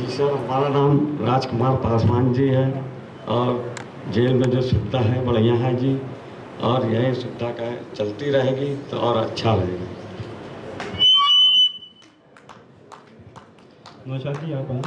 जी sir, हमारा नाम राजकुमार पासवान जी है और जेल में जो सुविधा है, बढ़िया है जी। और यही सुविधा का चलती रहेगी तो और अच्छा रहेगा। नौशाद जी, आप आए